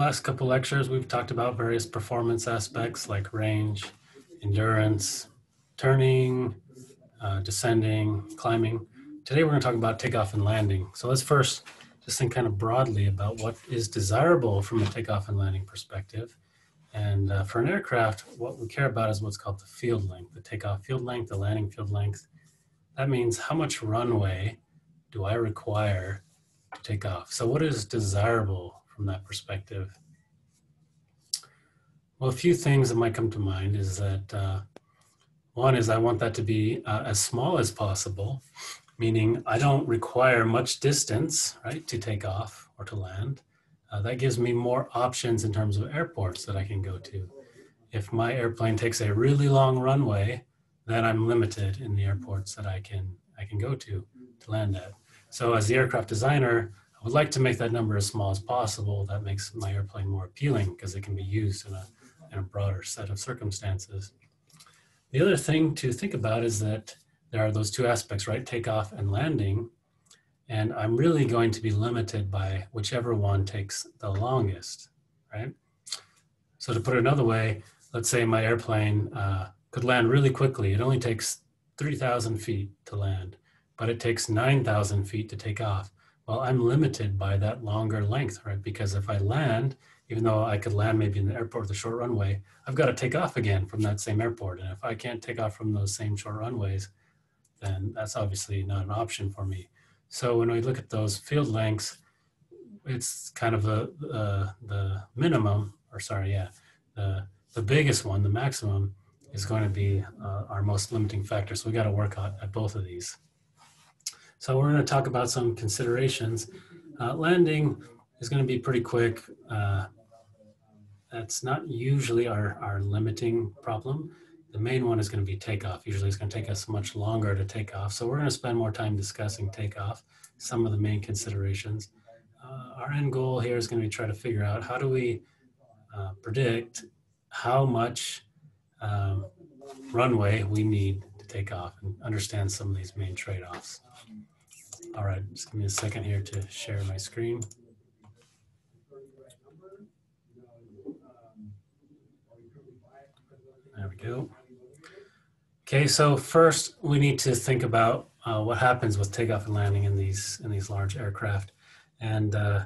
Last couple lectures, we've talked about various performance aspects like range, endurance, turning, uh, descending, climbing. Today we're going to talk about takeoff and landing. So let's first just think kind of broadly about what is desirable from a takeoff and landing perspective. And uh, for an aircraft, what we care about is what's called the field length, the takeoff field length, the landing field length. That means how much runway do I require to take off? So what is desirable from that perspective? Well, a few things that might come to mind is that uh, one is I want that to be uh, as small as possible, meaning I don't require much distance, right, to take off or to land. Uh, that gives me more options in terms of airports that I can go to. If my airplane takes a really long runway, then I'm limited in the airports that I can I can go to to land at. So as the aircraft designer, I would like to make that number as small as possible. That makes my airplane more appealing because it can be used in a, in a broader set of circumstances. The other thing to think about is that there are those two aspects, right? Takeoff and landing. And I'm really going to be limited by whichever one takes the longest, right? So to put it another way, let's say my airplane uh, could land really quickly. It only takes 3,000 feet to land, but it takes 9,000 feet to take off. Well, I'm limited by that longer length, right? Because if I land, even though I could land maybe in the airport with a short runway, I've got to take off again from that same airport. And if I can't take off from those same short runways, then that's obviously not an option for me. So when we look at those field lengths, it's kind of a, the minimum, or sorry, yeah, the, the biggest one, the maximum, is going to be uh, our most limiting factor. So we got to work on at both of these. So we're going to talk about some considerations. Uh, landing is going to be pretty quick. Uh, that's not usually our, our limiting problem. The main one is going to be takeoff. Usually it's going to take us much longer to take off. So we're going to spend more time discussing takeoff, some of the main considerations. Uh, our end goal here is going to be try to figure out how do we uh, predict how much um, runway we need take off and understand some of these main trade-offs. All right, just give me a second here to share my screen. There we go. Okay, so first we need to think about uh, what happens with takeoff and landing in these in these large aircraft, and uh,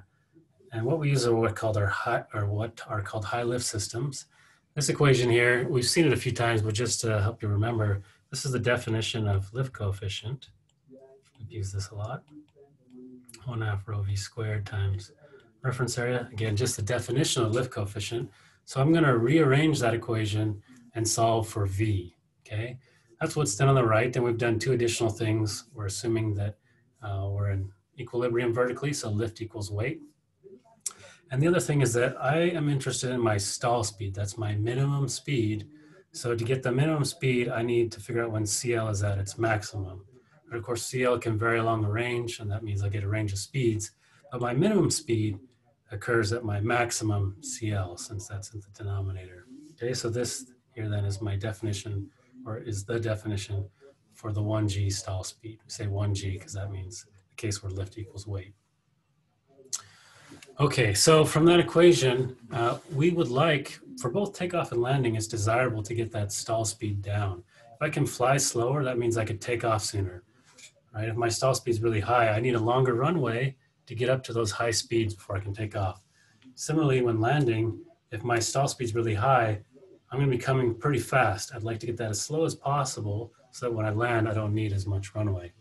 and what we use are what called our high or what are called high lift systems. This equation here, we've seen it a few times, but just to help you remember, this is the definition of lift coefficient. We've used this a lot. One half rho v squared times reference area. Again, just the definition of lift coefficient. So I'm going to rearrange that equation and solve for v. Okay. That's what's done on the right. And we've done two additional things. We're assuming that uh, we're in equilibrium vertically, so lift equals weight. And the other thing is that I am interested in my stall speed. That's my minimum speed. So to get the minimum speed, I need to figure out when CL is at its maximum. But of course, CL can vary along the range, and that means I get a range of speeds. But my minimum speed occurs at my maximum CL, since that's in the denominator. Okay, so this here then is my definition or is the definition for the 1g stall speed. We say 1g because that means the case where lift equals weight. Okay, so from that equation, uh, we would like, for both takeoff and landing, it's desirable to get that stall speed down. If I can fly slower, that means I could take off sooner. Right? If my stall speed is really high, I need a longer runway to get up to those high speeds before I can take off. Similarly, when landing, if my stall speed is really high, I'm going to be coming pretty fast. I'd like to get that as slow as possible so that when I land, I don't need as much runway.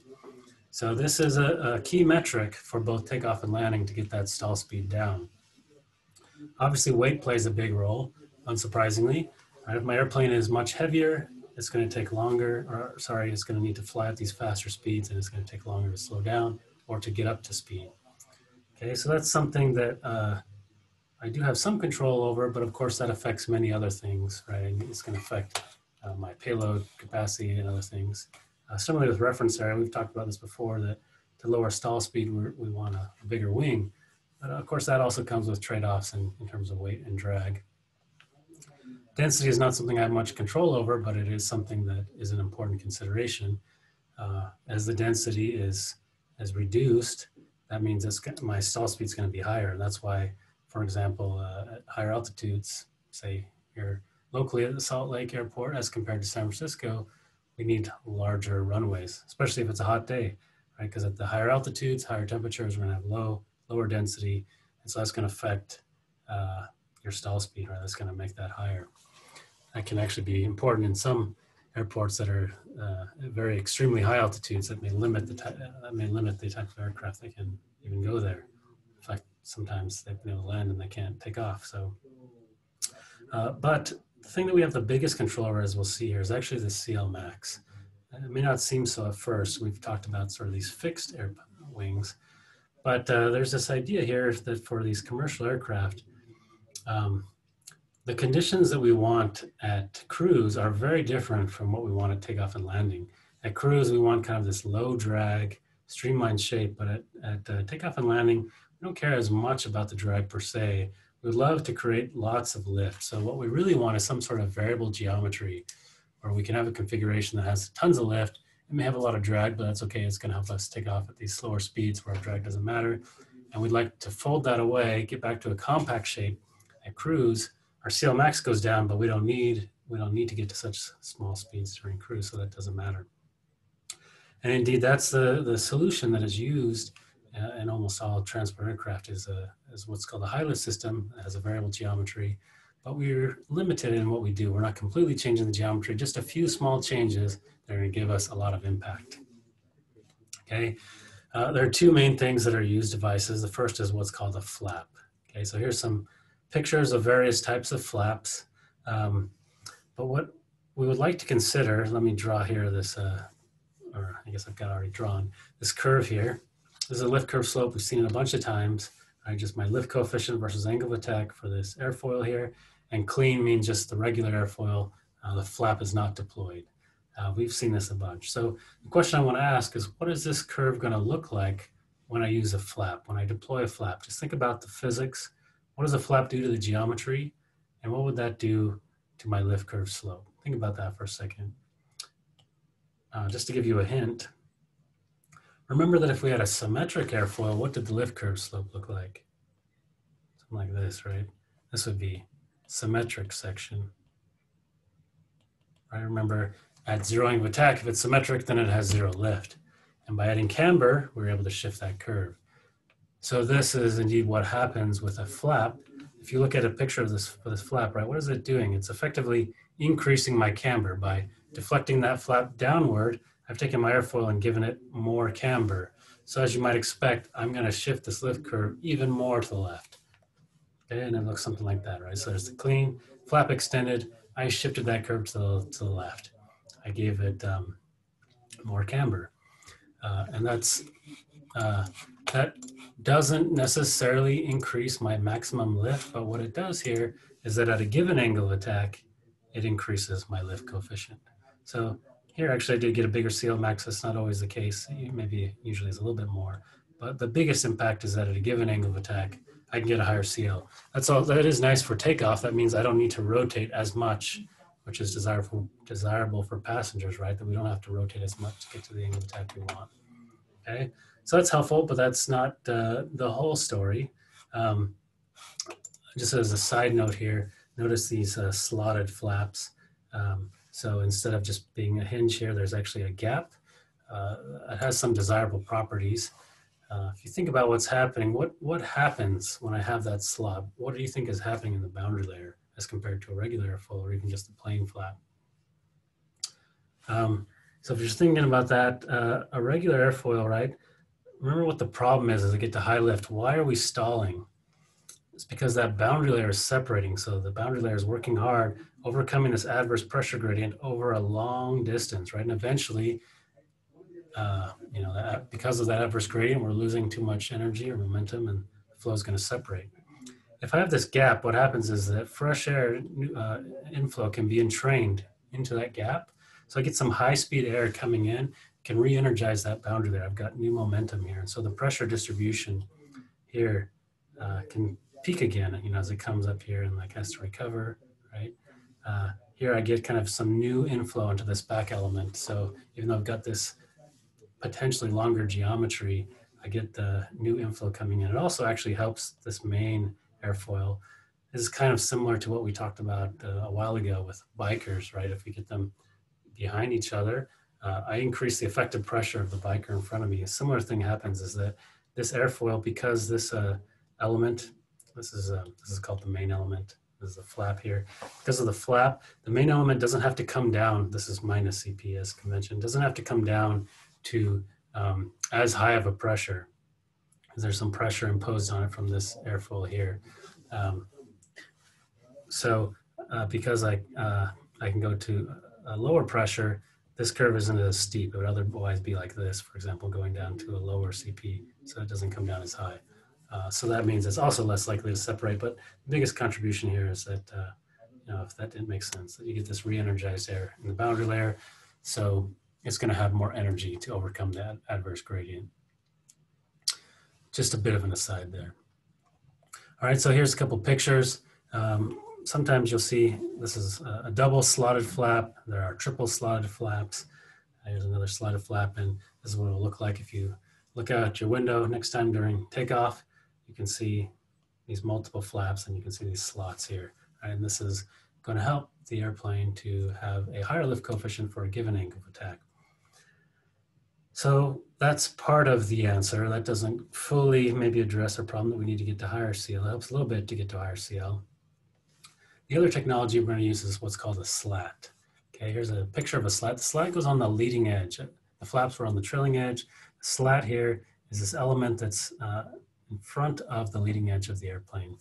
So this is a, a key metric for both takeoff and landing to get that stall speed down. Obviously, weight plays a big role, unsurprisingly. Right, if my airplane is much heavier, it's going to take longer, or sorry, it's going to need to fly at these faster speeds and it's going to take longer to slow down or to get up to speed. Okay, so that's something that uh, I do have some control over, but of course that affects many other things, right? It's going to affect uh, my payload capacity and other things. Uh, similarly with reference area, we've talked about this before, that to lower stall speed, we want a, bigger wing. But of course that also comes with trade-offs in, in terms of weight and drag. Density is not something I have much control over, but it is something that is an important consideration. Uh, as the density is, is reduced, that means it's, my stall speed is going to be higher. And that's why for example, uh, at higher altitudes, say you're locally at the Salt Lake Airport as compared to San Francisco, we need larger runways, especially if it's a hot day, right? Because at the higher altitudes, higher temperatures, we're gonna have low, lower density, and so that's gonna affect uh, your stall speed, right? That's gonna make that higher. That can actually be important in some airports that are uh, very extremely high altitudes that may limit the type, uh, may limit the type of aircraft that can even go there. In fact, sometimes they've been able to land and they can't take off. So, uh, but the thing that we have the biggest control over, as we'll see here, is actually the CL max. It may not seem so at first. We've talked about sort of these fixed air wings, but uh, there's this idea here that for these commercial aircraft, um, the conditions that we want at cruise are very different from what we want at takeoff and landing. At cruise, we want kind of this low drag, streamlined shape, but at, at uh, takeoff and landing, we don't care as much about the drag per se. We'd love to create lots of lift. So what we really want is some sort of variable geometry where we can have a configuration that has tons of lift. It may have a lot of drag, but that's okay. It's gonna help us take off at these slower speeds where our drag doesn't matter. And we'd like to fold that away, get back to a compact shape at cruise, our CL max goes down, but we don't need we don't need to get to such small speeds during cruise, so that doesn't matter. And indeed, that's the the solution that is used in almost all transport aircraft is a is what's called a lift system. Has a variable geometry, but we're limited in what we do. We're not completely changing the geometry. Just a few small changes that are going to give us a lot of impact. Okay, uh, there are two main things that are used devices. The first is what's called a flap. Okay, so here's some pictures of various types of flaps. Um, but what we would like to consider, let me draw here this, uh, or I guess I've got already drawn, this curve here. This is a lift curve slope. We've seen it a bunch of times. I just my lift coefficient versus angle of attack for this airfoil here. And clean means just the regular airfoil. Uh, the flap is not deployed. Uh, we've seen this a bunch. So the question I want to ask is, what is this curve going to look like when I use a flap, when I deploy a flap? Just think about the physics what does a flap do to the geometry? And what would that do to my lift curve slope? Think about that for a second. Uh, just to give you a hint, remember that if we had a symmetric airfoil, what did the lift curve slope look like? Something like this, right? This would be symmetric section. I remember at zero angle of attack, if it's symmetric, then it has zero lift. And by adding camber, we are able to shift that curve. So this is indeed what happens with a flap. If you look at a picture of this, this flap, right, what is it doing? It's effectively increasing my camber by deflecting that flap downward. I've taken my airfoil and given it more camber. So as you might expect, I'm gonna shift this lift curve even more to the left. And it looks something like that, right? So there's the clean, flap extended, I shifted that curve to the, to the left. I gave it um, more camber. Uh, and that's, uh, that doesn't necessarily increase my maximum lift, but what it does here is that at a given angle of attack, it increases my lift coefficient. So here actually I did get a bigger CL max. That's not always the case. Maybe usually it's a little bit more. But the biggest impact is that at a given angle of attack, I can get a higher CL. That's all. That is nice for takeoff. That means I don't need to rotate as much, which is desirable desirable for passengers, right? That we don't have to rotate as much to get to the angle of attack we want. Okay. So that's helpful, but that's not uh, the whole story. Um, just as a side note here, notice these uh, slotted flaps. Um, so instead of just being a hinge here, there's actually a gap. Uh, it has some desirable properties. Uh, if you think about what's happening, what, what happens when I have that slot? What do you think is happening in the boundary layer as compared to a regular airfoil or even just a plain flap? Um, so if you're thinking about that, uh, a regular airfoil, right? remember what the problem is as I get to high lift. Why are we stalling? It's because that boundary layer is separating. So the boundary layer is working hard, overcoming this adverse pressure gradient over a long distance, right? And eventually, uh, you know, that, because of that adverse gradient, we're losing too much energy or momentum and the flow is going to separate. If I have this gap, what happens is that fresh air uh, inflow can be entrained into that gap. So I get some high speed air coming in can re-energize that boundary there. I've got new momentum here. And so the pressure distribution here uh, can peak again, you know, as it comes up here and like has to recover, right? Uh, here I get kind of some new inflow into this back element. So even though I've got this potentially longer geometry, I get the new inflow coming in. It also actually helps this main airfoil This is kind of similar to what we talked about uh, a while ago with bikers, right? If we get them behind each other, uh, I increase the effective pressure of the biker in front of me. A similar thing happens is that this airfoil, because this uh, element, this is, uh, this is called the main element, this is the flap here. Because of the flap, the main element doesn't have to come down, this is minus CPS convention, doesn't have to come down to um, as high of a pressure. There's some pressure imposed on it from this airfoil here. Um, so uh, because I, uh, I can go to a lower pressure, this curve isn't as steep. It would otherwise be like this, for example, going down to a lower CP, so it doesn't come down as high. Uh, so that means it's also less likely to separate, but the biggest contribution here is that, uh, you know, if that didn't make sense, that you get this re-energized air in the boundary layer, so it's gonna have more energy to overcome that adverse gradient. Just a bit of an aside there. All right, so here's a couple pictures. Um, sometimes you'll see this is a, double slotted flap. There are triple slotted flaps. Here's another slotted flap, and this is what it'll look like if you look out your window next time during takeoff. You can see these multiple flaps, and you can see these slots here. And this is going to help the airplane to have a higher lift coefficient for a given angle of attack. So that's part of the answer. That doesn't fully maybe address our problem that we need to get to higher CL. It helps a little bit to get to higher CL. The other technology we're going to use is what's called a slat. Okay, here's a picture of a slat. The slat goes on the leading edge. The flaps were on the trailing edge. The slat here is this element that's uh, in front of the leading edge of the airplane.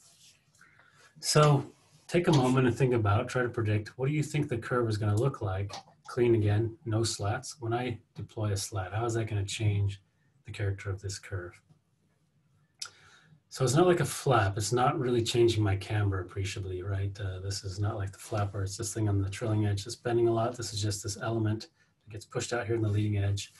So take a moment and think about, try to predict, what do you think the curve is going to look like? Clean again, no slats. When I deploy a slat, how is that going to change the character of this curve? So it's not like a flap. It's not really changing my camber appreciably, right? Uh, this is not like the flapper. It's this thing on the trailing edge that's bending a lot. This is just this element that gets pushed out here in the leading edge.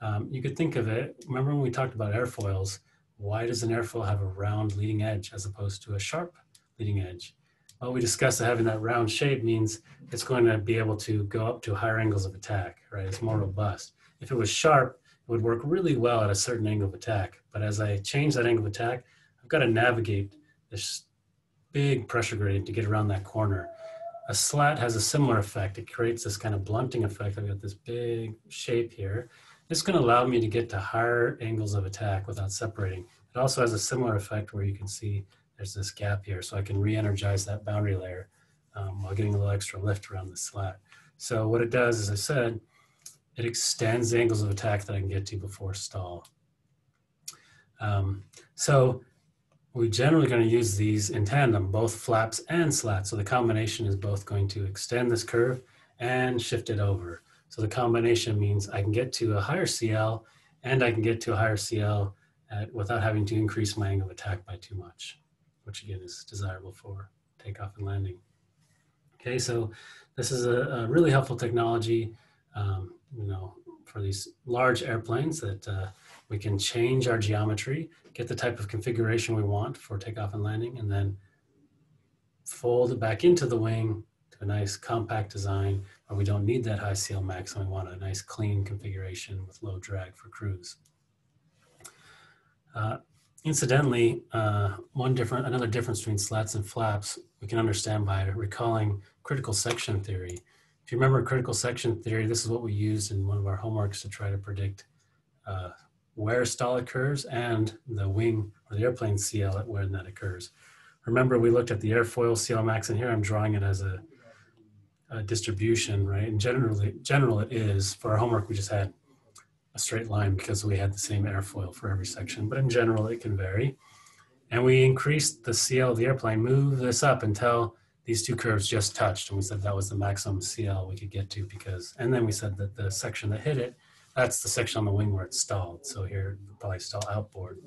Um, you could think of it, remember when we talked about airfoils, why does an airfoil have a round leading edge as opposed to a sharp leading edge? Well, we discussed that having that round shape means it's going to be able to go up to higher angles of attack, right? It's more robust. If it was sharp, it would work really well at a certain angle of attack. But as I change that angle of attack, I've got to navigate this big pressure gradient to get around that corner. A slat has a similar effect. It creates this kind of blunting effect. I've got this big shape here. Going to allow me to get to higher angles of attack without separating. It also has a similar effect where you can see there's this gap here, so I can re-energize that boundary layer um, while getting a little extra lift around the slat. So what it does, as I said, it extends the angles of attack that I can get to before stall. Um, so we're generally going to use these in tandem, both flaps and slats. So the combination is both going to extend this curve and shift it over. So the combination means I can get to a higher CL and I can get to a higher CL at, without having to increase my angle of attack by too much, which again is desirable for takeoff and landing. Okay, so this is a, a really helpful technology, um, you know, for these large airplanes that uh, we can change our geometry, get the type of configuration we want for takeoff and landing, and then fold it back into the wing to a nice compact design where we don't need that high CL max and we want a nice clean configuration with low drag for cruise. Uh, incidentally, uh, one different, another difference between slats and flaps we can understand by recalling critical section theory. If you remember critical section theory, this is what we used in one of our homeworks to try to predict uh, where stall occurs and the wing or the airplane CL at when that occurs. Remember, we looked at the airfoil CL max, and here I'm drawing it as a, a distribution, right? And generally, general it is. For our homework, we just had a straight line because we had the same airfoil for every section, but in general, it can vary. And we increased the CL of the airplane, move this up until these two curves just touched. And we said that was the maximum CL we could get to because, and then we said that the section that hit it that's the section on the wing where it's stalled. So here, probably stall outboard.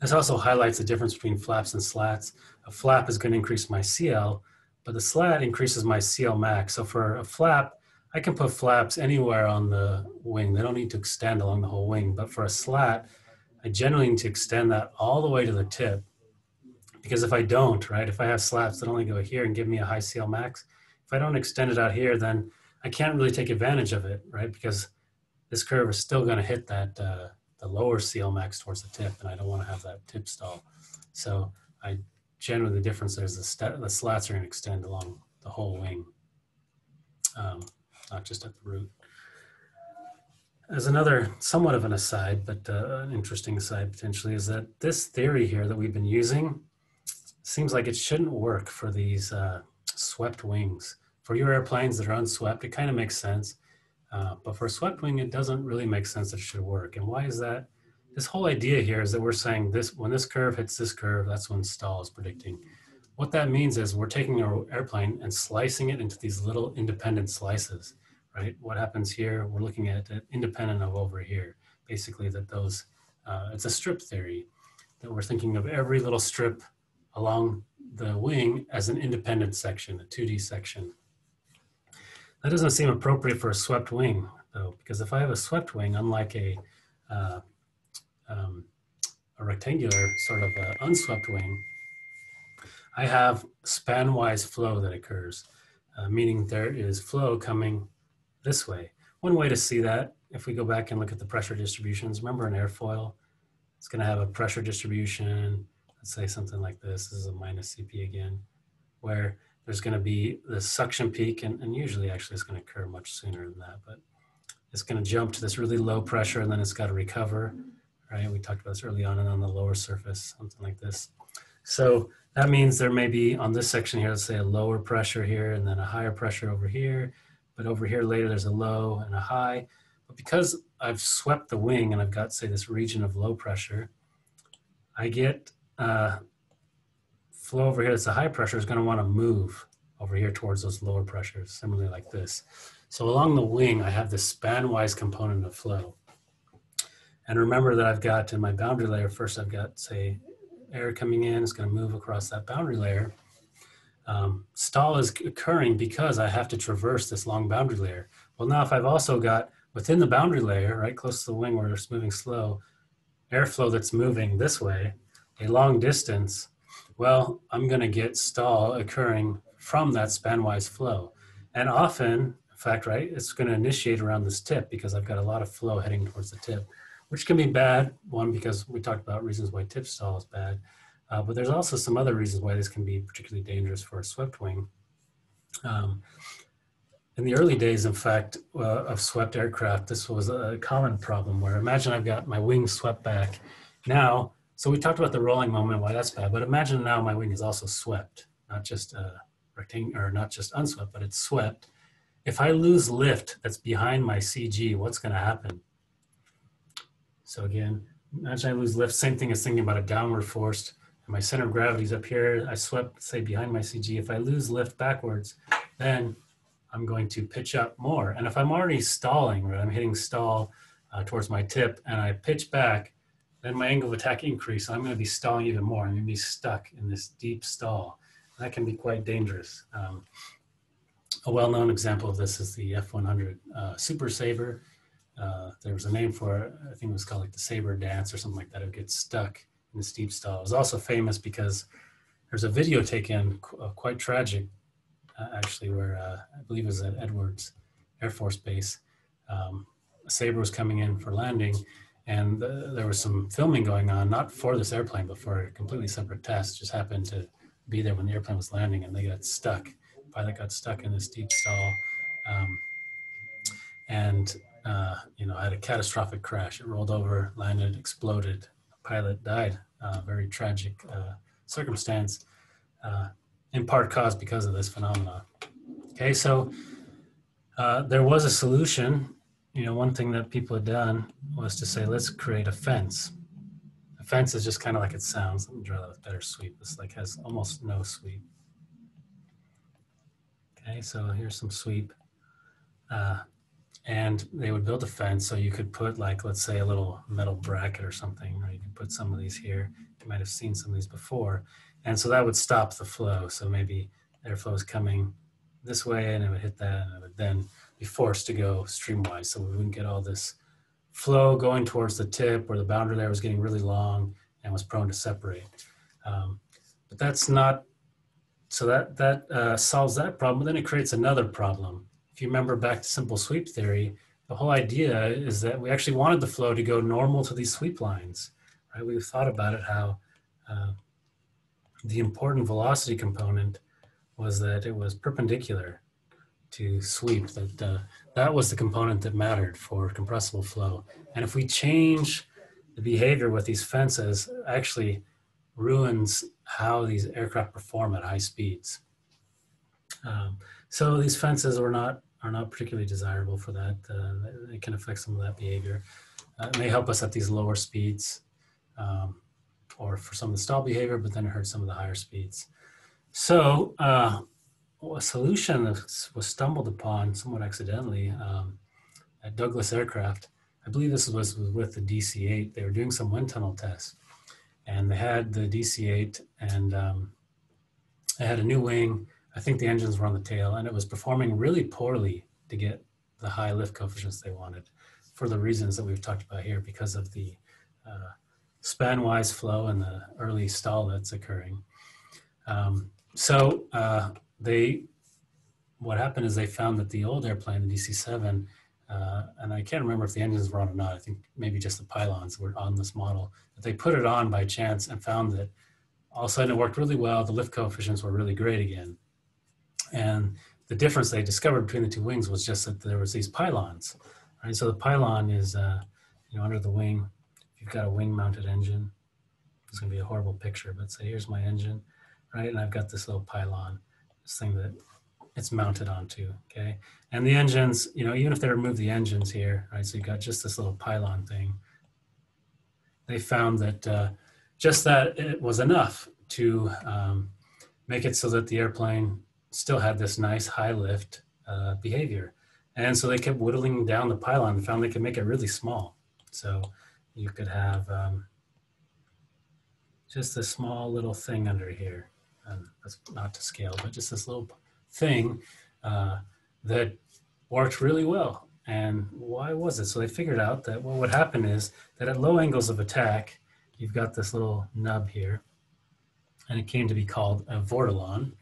This also highlights the difference between flaps and slats. A flap is going to increase my CL, but the slat increases my CL max. So for a flap, I can put flaps anywhere on the wing. They don't need to extend along the whole wing. But for a slat, I generally need to extend that all the way to the tip. Because if I don't, right, if I have slats that only go here and give me a high CL max, if I don't extend it out here, then I can't really take advantage of it, right? Because this curve is still going to hit that uh, the lower CL max towards the tip, and I don't want to have that tip stall. So I generally the difference is the, the slats are going to extend along the whole wing, um, not just at the root. As another somewhat of an aside, but uh, an interesting aside potentially, is that this theory here that we've been using seems like it shouldn't work for these uh, swept wings. For your airplanes that are unswept, it kind of makes sense. Uh, but for a swept wing, it doesn't really make sense that it should work. And why is that? This whole idea here is that we're saying this when this curve hits this curve, that's when stall is predicting. What that means is we're taking our airplane and slicing it into these little independent slices right? What happens here, we're looking at it independent of over here. Basically that those, uh, it's a strip theory that we're thinking of every little strip along the wing as an independent section, a 2D section. That doesn't seem appropriate for a swept wing though, because if I have a swept wing, unlike a, uh, um, a rectangular sort of unswept wing, I have span-wise flow that occurs, uh, meaning there is flow coming this way. One way to see that, if we go back and look at the pressure distributions, remember an airfoil, it's gonna have a pressure distribution, let's say something like this, this is a minus CP again, where there's gonna be the suction peak, and, and usually actually it's gonna occur much sooner than that, but it's gonna jump to this really low pressure and then it's gotta recover, right? We talked about this early on and on the lower surface, something like this. So that means there may be on this section here, let's say a lower pressure here and then a higher pressure over here, but over here later there's a low and a high. But because I've swept the wing and I've got, say, this region of low pressure, I get uh, flow over here that's a high pressure is going to want to move over here towards those lower pressures, similarly like this. So along the wing, I have this span-wise component of flow. And remember that I've got in my boundary layer, first I've got, say, air coming in, it's to move across that boundary layer um, stall is occurring because I have to traverse this long boundary layer. Well, now if I've also got within the boundary layer, right close to the wing where it's moving slow, airflow that's moving this way, a long distance, well, I'm going to get stall occurring from that spanwise flow. And often, in fact, right, it's going to initiate around this tip because I've got a lot of flow heading towards the tip, which can be bad. One, because we talked about reasons why tip stall is bad. Uh, but there's also some other reasons why this can be particularly dangerous for a swept wing. Um, in the early days, in fact, uh, of swept aircraft, this was a common problem where imagine I've got my wing swept back. Now, so we talked about the rolling moment, why that's bad, but imagine now my wing is also swept, not just uh, rectangular, or not just unswept, but it's swept. If I lose lift that's behind my CG, what's gonna happen? So again, imagine I lose lift, same thing as thinking about a downward forced my center of gravity is up here. I swept, say, behind my CG. If I lose lift backwards, then I'm going to pitch up more. And if I'm already stalling, right, I'm hitting stall uh, towards my tip and I pitch back, then my angle of attack increase. I'm going to be stalling even more. I'm going to be stuck in this deep stall. That can be quite dangerous. Um, a well-known example of this is the F-100 uh, Super Sabre. Uh, there was a name for it. I think it was called like the Sabre Dance or something like that. It would get stuck in the deep stall. It was also famous because there's a video taken, uh, quite tragic, uh, actually, where uh, I believe it was at Edwards Air Force Base. Um, a Sabre was coming in for landing, and there was some filming going on, not for this airplane, but for a completely separate test. Just happened to be there when the airplane was landing, and they got stuck. The pilot got stuck in this deep stall, um, and uh, you know I had a catastrophic crash. It rolled over, landed, exploded, pilot died. Uh, very tragic uh, circumstance, uh, in part caused because of this phenomenon. Okay, so uh, there was a solution. You know, one thing that people had done was to say, let's create a fence. A fence is just kind of like it sounds. Let me draw that with better sweep. This like has almost no sweep. Okay, so here's some sweep. Uh, and they would build a fence so you could put like let's say a little metal bracket or something or you could put some of these here. You might have seen some of these before. And so that would stop the flow. So maybe airflow is coming this way and it would hit that and it would then be forced to go streamwise. So we wouldn't get all this flow going towards the tip where the boundary layer was getting really long and was prone to separate. Um, but that's not so that that uh, solves that problem but then it creates another problem if you remember back to simple sweep theory, the whole idea is that we actually wanted the flow to go normal to these sweep lines, right? We've thought about it how uh, the important velocity component was that it was perpendicular to sweep. That uh, that was the component that mattered for compressible flow. And if we change the behavior with these fences, actually ruins how these aircraft perform at high speeds. Um, so these fences are not are not particularly desirable for that. Uh, it can affect some of that behavior. Uh, it may help us at these lower speeds um, or for some of the stall behavior, but then it hurts some of the higher speeds. So uh, a solution was stumbled upon somewhat accidentally um, at Douglas Aircraft. I believe this was with the DC-8. They were doing some wind tunnel tests and they had the DC-8 and um, they had a new wing. I think the engines were on the tail and it was performing really poorly to get the high lift coefficients they wanted for the reasons that we've talked about here because of the uh, span-wise flow and the early stall that's occurring. Um, so uh, they, what happened is they found that the old airplane, the DC-7, uh, and I can't remember if the engines were on or not. I think maybe just the pylons were on this model. But they put it on by chance and found that all of a sudden it worked really well. The lift coefficients were really great again. And the difference they discovered between the two wings was just that there was these pylons. Right? So the pylon is, uh, you know, under the wing. If you've got a wing-mounted engine, it's going to be a horrible picture. But say here's my engine, right? And I've got this little pylon, this thing that it's mounted onto, okay? And the engines, you know, even if they remove the engines here, right, so you've got just this little pylon thing, they found that uh, just that it was enough to um, make it so that the airplane still had this nice high lift uh, behavior. And so they kept whittling down the pylon and found they could make it really small. So you could have um, just a small little thing under here. That's not to scale, but just this little thing uh, that worked really well. And why was it? So they figured out that what would happen is that at low angles of attack, you've got this little nub here, and it came to be called a vortilon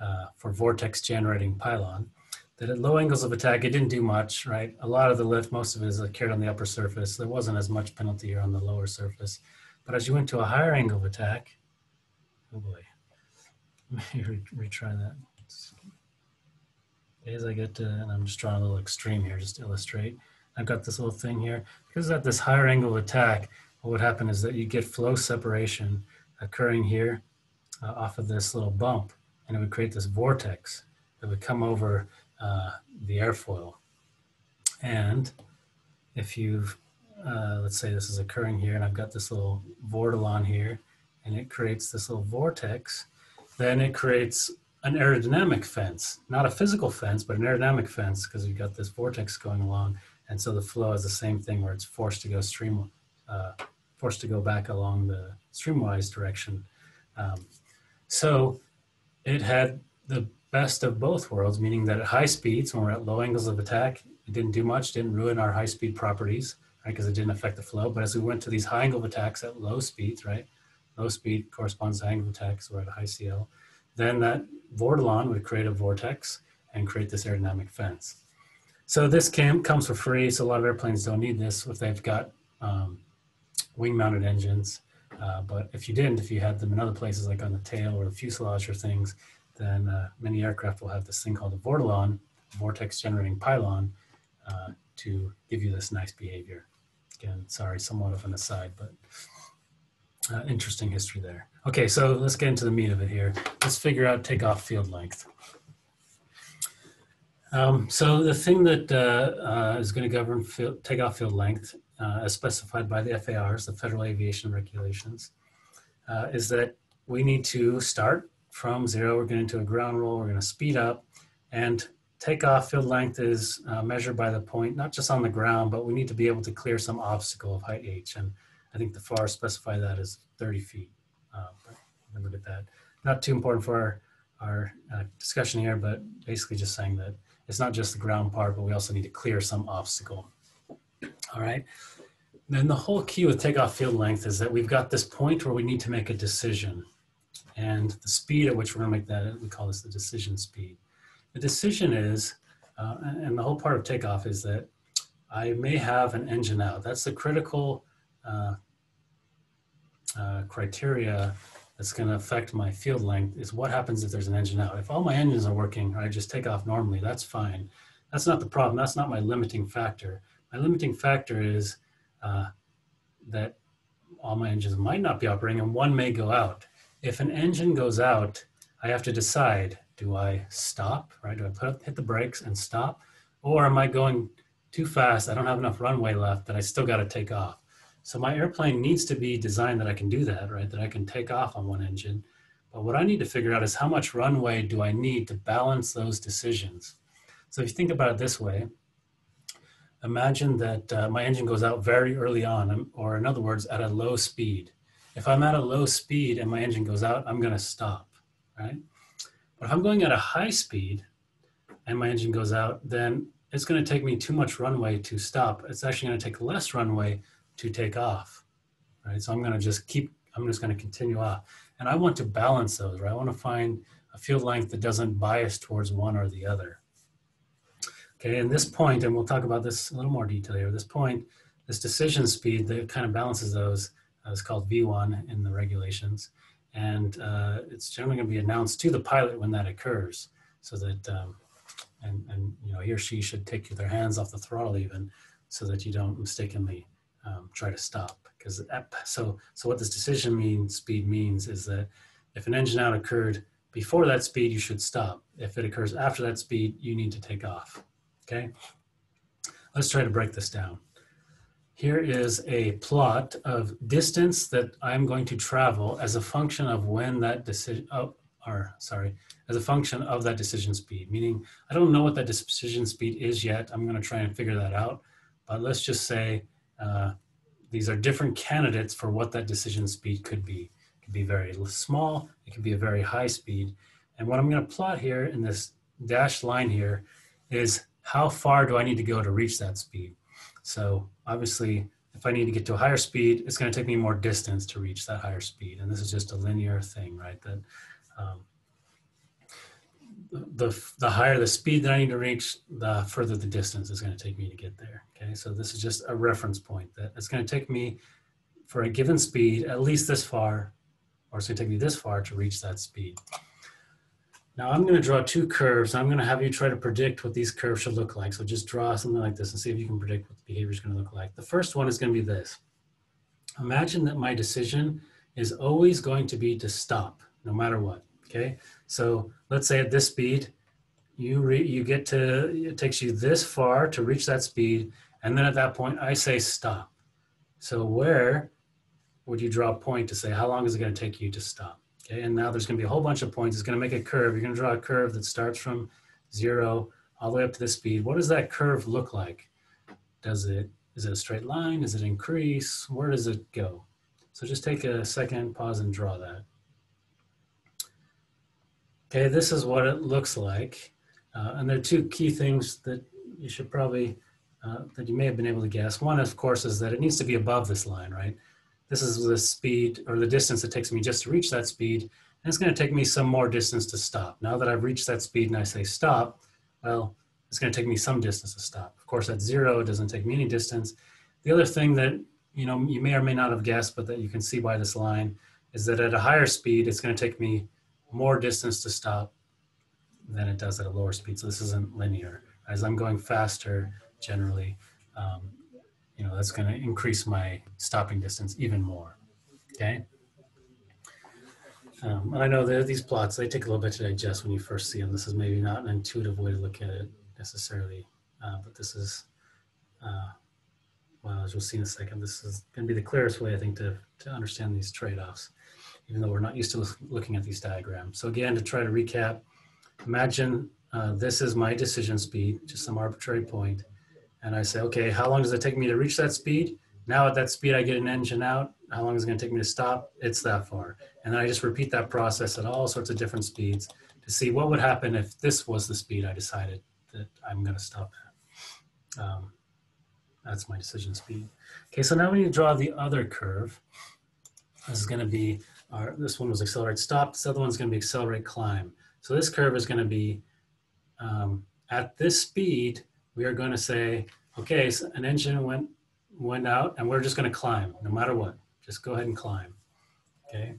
uh, for vortex generating pylon. That at low angles of attack, it didn't do much, right? A lot of the lift, most of it is carried on the upper surface. There wasn't as much penalty here on the lower surface. But as you went to a higher angle of attack, oh boy, let me retry that as I get to, and I'm just drawing a little extreme here just to illustrate. I've got this little thing here. Because at this higher angle of attack, what would happen is that you get flow separation occurring here uh, off of this little bump, and it would create this vortex that would come over uh, the airfoil. And if you've, uh, let's say this is occurring here, and I've got this little vortilon here, and it creates this little vortex, then it creates an aerodynamic fence, not a physical fence, but an aerodynamic fence because you've got this vortex going along. And so the flow is the same thing where it's forced to go stream, uh, forced to go back along the streamwise direction. Um, so it had the best of both worlds, meaning that at high speeds, when we're at low angles of attack, it didn't do much, didn't ruin our high speed properties, right? Because it didn't affect the flow. But as we went to these high angle attacks at low speeds, right? Low speed corresponds to angle of attack, so we're at a high CL. Then that Vortilon would create a vortex and create this aerodynamic fence. So this cam comes for free, so a lot of airplanes don't need this if they've got um, wing-mounted engines. Uh, but if you didn't, if you had them in other places like on the tail or the fuselage or things, then uh, many aircraft will have this thing called a vortilon, vortex generating pylon, uh, to give you this nice behavior. Again, sorry, somewhat of an aside, but uh, interesting history there. Okay, so let's get into the meat of it here. Let's figure out takeoff field length. Um, so the thing that uh, is going to govern field, takeoff field length, uh, as specified by the FARs, the Federal Aviation Regulations, uh, is that we need to start from zero. We're going into a ground roll. We're going to speed up, and takeoff field length is uh, measured by the point, not just on the ground, but we need to be able to clear some obstacle of height h. And I think the FAR specify that as 30 feet. Uh, look at that. Not too important for our, our uh, discussion here, but basically just saying that it's not just the ground part, but we also need to clear some obstacle. All right. Then the whole key with takeoff field length is that we've got this point where we need to make a decision. And the speed at which we're going to make that, we call this the decision speed. The decision is, uh, and the whole part of takeoff is that I may have an engine out. That's the critical uh, uh, criteria that's going to affect my field length is what happens if there's an engine out. If all my engines are working, or I just take off normally, that's fine. That's not the problem. That's not my limiting factor. My limiting factor is uh, that all my engines might not be operating and one may go out. If an engine goes out, I have to decide, do I stop, right? Do I put hit the brakes and stop? Or am I going too fast? I don't have enough runway left that I still got to take off. So my airplane needs to be designed that I can do that, right? That I can take off on one engine. But what I need to figure out is how much runway do I need to balance those decisions? So if you think about it this way, imagine that uh, my engine goes out very early on, or in other words, at a low speed. If I'm at a low speed and my engine goes out, I'm going to stop, right? But if I'm going at a high speed and my engine goes out, then it's going to take me too much runway to stop. It's actually going to take less runway to take off, right? So I'm going to just keep, I'm just going to continue off. And I want to balance those, right? I want to find a field length that doesn't bias towards one or the other. Okay, and this point, and we'll talk about this a little more detail here, this point, this decision speed that kind of balances those uh, is called V1 in the regulations. And uh, it's generally going to be announced to the pilot when that occurs so that, um, and, and you know, he or she should take their hands off the throttle even so that you don't mistakenly um, try to stop. Because so so what this decision mean speed means is that if an engine out occurred before that speed, you should stop. If it occurs after that speed, you need to take off. Okay. Let's try to break this down. Here is a plot of distance that I'm going to travel as a function of when that decision, oh, or sorry, as a function of that decision speed, meaning I don't know what that decision speed is yet. I'm going to try and figure that out. But let's just say uh, these are different candidates for what that decision speed could be. It could be very small, it could be a very high speed. And what I'm going to plot here in this dashed line here is how far do I need to go to reach that speed? So obviously, if I need to get to a higher speed, it's going to take me more distance to reach that higher speed. And this is just a linear thing, right? That um, the, the higher the speed that I need to reach, the further the distance is going to take me to get there. Okay, so this is just a reference point that it's going to take me for a given speed at least this far, or it's going to take me this far to reach that speed. Now I'm going to draw two curves. I'm going to have you try to predict what these curves should look like. So just draw something like this and see if you can predict what the behavior is going to look like. The first one is going to be this. Imagine that my decision is always going to be to stop no matter what. Okay, so let's say at this speed, you re, you get to it takes you this far to reach that speed, and then at that point I say stop. So where would you draw a point to say how long is it going to take you to stop? Okay, and now there's going to be a whole bunch of points. It's going to make a curve. You're going to draw a curve that starts from zero all the way up to the speed. What does that curve look like? Does it is it a straight line? Does it increase? Where does it go? So just take a second, pause, and draw that. Okay, this is what it looks like. Uh, and there are two key things that you should probably, uh, that you may have been able to guess. One, of course, is that it needs to be above this line, right? This is the speed or the distance it takes me just to reach that speed. And it's going to take me some more distance to stop. Now that I've reached that speed and I say stop, well, it's going to take me some distance to stop. Of course, at zero, it doesn't take me any distance. The other thing that you know you may or may not have guessed, but that you can see by this line, is that at a higher speed, it's going to take me more distance to stop than it does at a lower speed. So this isn't linear. As I'm going faster, generally, um, you know, that's going to increase my stopping distance even more. Okay. Um, and I know that these plots, they take a little bit to digest when you first see them. This is maybe not an intuitive way to look at it necessarily, uh, but this is, uh, well, as we'll see in a second, this is going to be the clearest way, I think, to, to understand these trade-offs even though we're not used to looking at these diagrams. So again, to try to recap, imagine uh, this is my decision speed, just some arbitrary point. And I say, okay, how long does it take me to reach that speed? Now at that speed, I get an engine out. How long is it gonna take me to stop? It's that far. And then I just repeat that process at all sorts of different speeds to see what would happen if this was the speed I decided that I'm gonna stop at. Um, that's my decision speed. Okay, so now we need to draw the other curve. This is gonna be our, this one was accelerate stop. This other one's going to be accelerate climb. So this curve is going to be um, at this speed, we are going to say, okay, so an engine went, went out and we're just going to climb no matter what. Just go ahead and climb. Okay.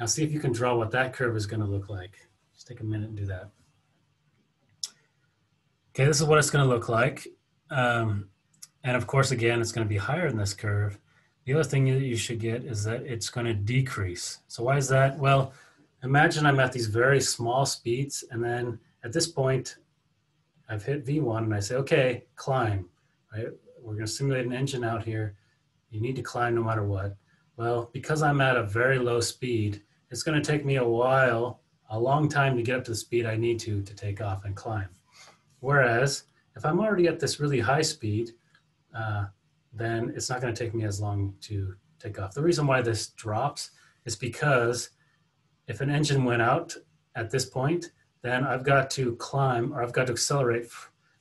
Now see if you can draw what that curve is going to look like. Just take a minute and do that. Okay, this is what it's going to look like. Um, and of course, again, it's going to be higher than this curve. The other thing that you should get is that it's going to decrease. So why is that? Well, imagine I'm at these very small speeds, and then at this point, I've hit V1, and I say, okay, climb. Right? We're going to simulate an engine out here. You need to climb no matter what. Well, because I'm at a very low speed, it's going to take me a while, a long time to get up to the speed I need to to take off and climb. Whereas if I'm already at this really high speed, uh, then it's not going to take me as long to take off. The reason why this drops is because if an engine went out at this point, then I've got to climb or I've got to accelerate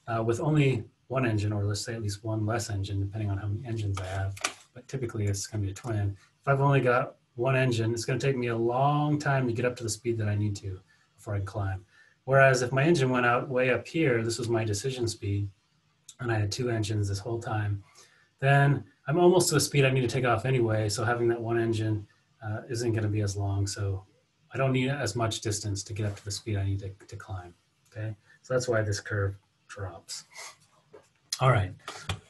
uh, with only one engine, or let's say at least one less engine, depending on how many engines I have. But typically it's going to be a twin. If I've only got one engine, it's going to take me a long time to get up to the speed that I need to before I can climb. Whereas if my engine went out way up here, this was my decision speed, and I had two engines this whole time, then I'm almost to the speed I need to take off anyway. So having that one engine uh, isn't going to be as long. So I don't need as much distance to get up to the speed I need to, to climb. Okay, so that's why this curve drops. All right,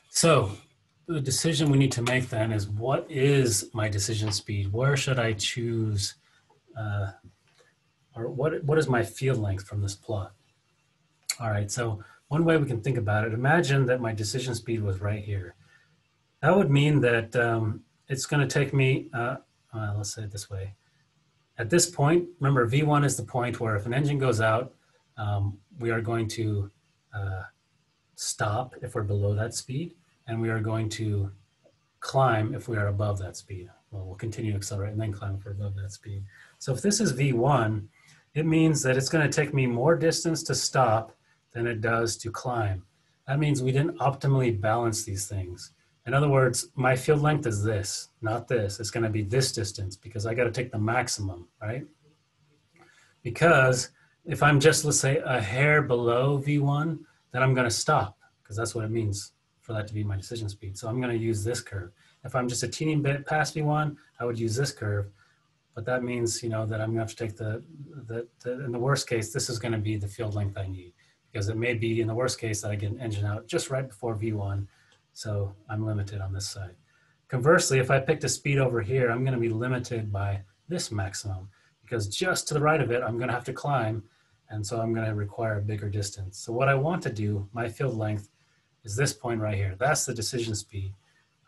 so the decision we need to make then is what is my decision speed? Where should I choose uh, or what, what is my field length from this plot? All right, so one way we can think about it, imagine that my decision speed was right here. That would mean that um, it's gonna take me, uh, uh, let's say it this way. At this point, remember V1 is the point where if an engine goes out, um, we are going to uh, stop if we're below that speed, and we are going to climb if we are above that speed. Well, we'll continue to accelerate and then climb if we're above that speed. So if this is V1, it means that it's going to take me more distance to stop than it does to climb. That means we didn't optimally balance these things. In other words, my field length is this, not this. It's going to be this distance because I got to take the maximum, right? Because if I'm just, let's say, a hair below V1, then I'm going to stop because that's what it means for that to be my decision speed. So I'm going to use this curve. If I'm just a teeny bit past V1, I would use this curve but that means you know that I'm going to have to take the, the, the, in the worst case this is going to be the field length I need because it may be in the worst case that I get an engine out just right before V1 so I'm limited on this side. Conversely if I picked a speed over here I'm going to be limited by this maximum because just to the right of it I'm going to have to climb and so I'm going to require a bigger distance. So what I want to do my field length is this point right here that's the decision speed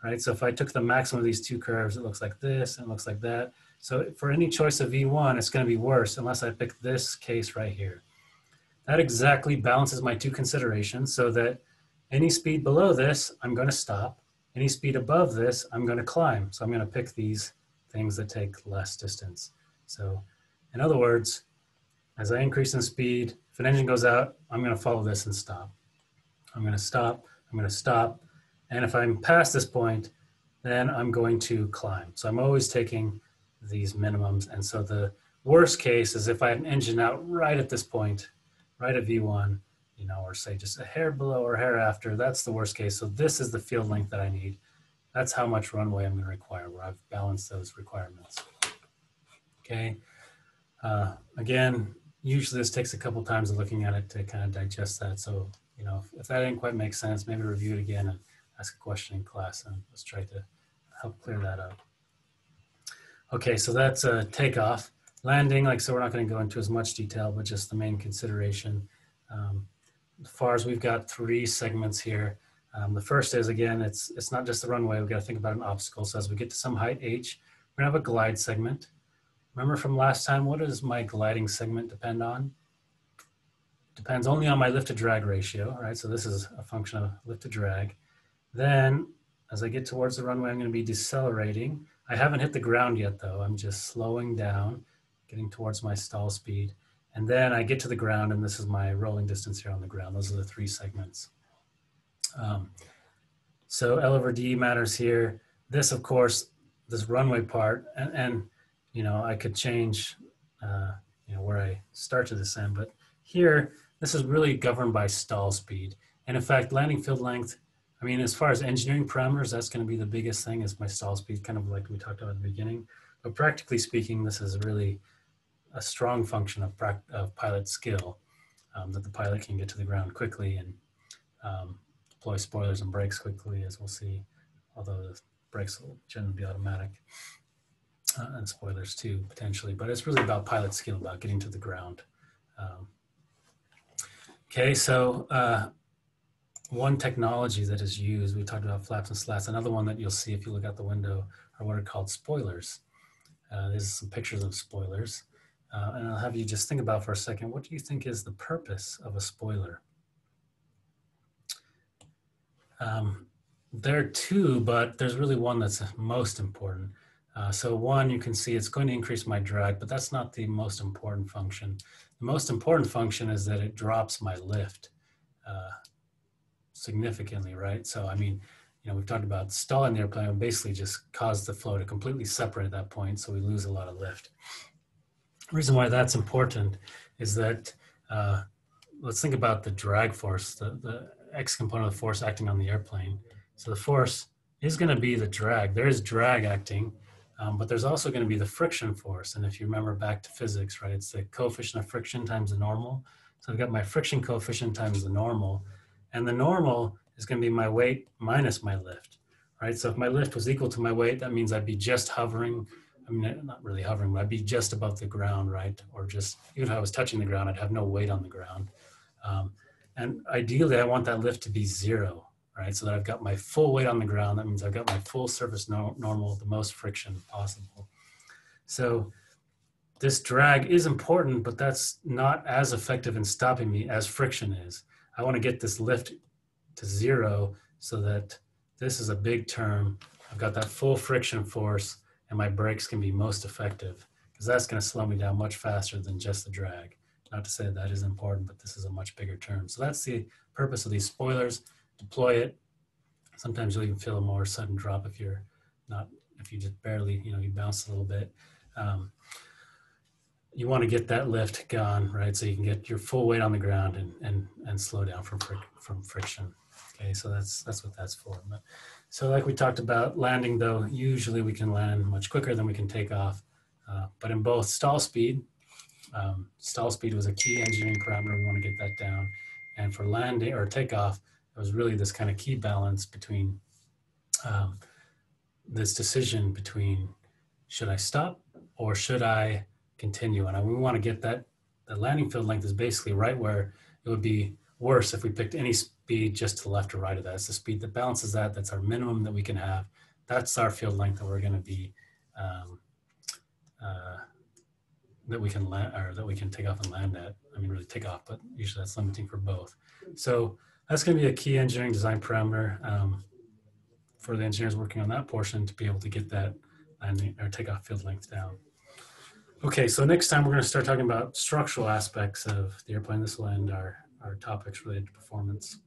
right so if I took the maximum of these two curves it looks like this and it looks like that so for any choice of V1, it's going to be worse unless I pick this case right here. That exactly balances my two considerations so that any speed below this, I'm going to stop. Any speed above this, I'm going to climb. So I'm going to pick these things that take less distance. So in other words, as I increase in speed, if an engine goes out, I'm going to follow this and stop. I'm going to stop, I'm going to stop. And if I'm past this point, then I'm going to climb. So I'm always taking these minimums. And so the worst case is if I have an engine out right at this point, right at V1, you know, or say just a hair below or hair after, that's the worst case. So this is the field length that I need. That's how much runway I'm going to require where I've balanced those requirements. Okay. Uh, again, usually this takes a couple times of looking at it to kind of digest that. So, you know, if, if that didn't quite make sense, maybe review it again and ask a question in class and let's try to help clear that up. Okay, so that's a takeoff. Landing, like so we're not going to go into as much detail, but just the main consideration. Um, far as we've got three segments here. Um, the first is, again, it's, it's not just the runway. We've got to think about an obstacle. So as we get to some height h, we're to have a glide segment. Remember from last time, what does my gliding segment depend on? Depends only on my lift to drag ratio, right? So this is a function of lift to drag. Then as I get towards the runway, I'm going to be decelerating. I haven't hit the ground yet though. I'm just slowing down, getting towards my stall speed. And then I get to the ground and this is my rolling distance here on the ground. Those are the three segments. Um, so L over D matters here. This, of course, this runway part, and, and you know, I could change, uh, you know, where I start to descend, but here, this is really governed by stall speed. And in fact, landing field length I mean, as far as engineering parameters, that's going to be the biggest thing is my stall speed, kind of like we talked about at the beginning. But practically speaking, this is really a strong function of, of pilot skill um, that the pilot can get to the ground quickly and um, deploy spoilers and brakes quickly, as we'll see, although the brakes will generally be automatic uh, and spoilers too, potentially. But it's really about pilot skill, about getting to the ground. Um, okay, so uh, one technology that is used, we talked about flaps and slats. Another one that you'll see if you look out the window are what are called spoilers. Uh, there's some pictures of spoilers. Uh, and I'll have you just think about for a second, what do you think is the purpose of a spoiler? Um, there are two, but there's really one that's most important. Uh, so one, you can see it's going to increase my drag, but that's not the most important function. The most important function is that it drops my lift uh, significantly, right? So, I mean, you know, we've talked about stalling the airplane basically just cause the flow to completely separate at that point, so we lose a lot of lift. The reason why that's important is that, uh, let's think about the drag force, the, the X component of the force acting on the airplane. So the force is going to be the drag. There is drag acting, um, but there's also going to be the friction force. And if you remember back to physics, right, it's the coefficient of friction times the normal. So I've got my friction coefficient times the normal. And the normal is going to be my weight minus my lift, right? So if my lift was equal to my weight, that means I'd be just hovering. I mean, not really hovering, but I'd be just above the ground, right? Or just, even if I was touching the ground, I'd have no weight on the ground. Um, and ideally, I want that lift to be zero, right? So that I've got my full weight on the ground. That means I've got my full surface no normal, the most friction possible. So this drag is important, but that's not as effective in stopping me as friction is. I want to get this lift to zero so that this is a big term. I've got that full friction force and my brakes can be most effective because that's going to slow me down much faster than just the drag. Not to say that, that is important, but this is a much bigger term. So that's the purpose of these spoilers. Deploy it. Sometimes you'll even feel a more sudden drop if you're not, if you just barely, you know, you bounce a little bit. Um, you want to get that lift gone, right? So you can get your full weight on the ground and and and slow down from fric from friction. Okay, so that's that's what that's for. But, so like we talked about landing though, usually we can land much quicker than we can take off. Uh, but in both stall speed, um, stall speed was a key engineering parameter. We want to get that down. And for landing or takeoff, it was really this kind of key balance between um, this decision between should I stop or should I continue. And we want to get that, the landing field length is basically right where it would be worse if we picked any speed just to the left or right of that. It's the speed that balances that. That's our minimum that we can have. That's our field length that we're going to be, um, uh, that we can land or that we can take off and land at. I mean, really take off, but usually that's limiting for both. So that's going to be a key engineering design parameter um, for the engineers working on that portion to be able to get that landing or takeoff field length down. Okay, so next time we're going to start talking about structural aspects of the airplane. This will end our, our topics related to performance.